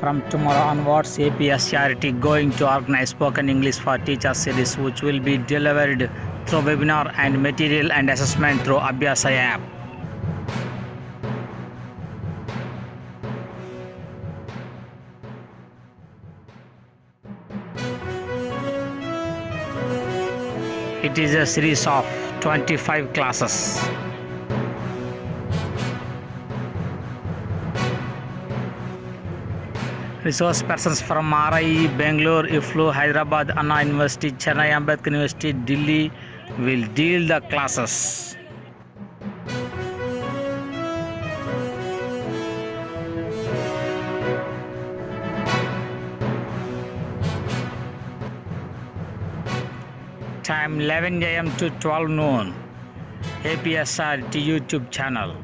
From tomorrow onwards, APSCERT going to organize spoken English for teachers series which will be delivered through webinar and material and assessment through Abhyasa app. It is a series of 25 classes. Resource persons from RIE, Bangalore, EFLU, Hyderabad, Anna University, Chennai Ambedkar University, Delhi will deal the classes. Time 11 am to 12 noon. APSCERT YouTube channel.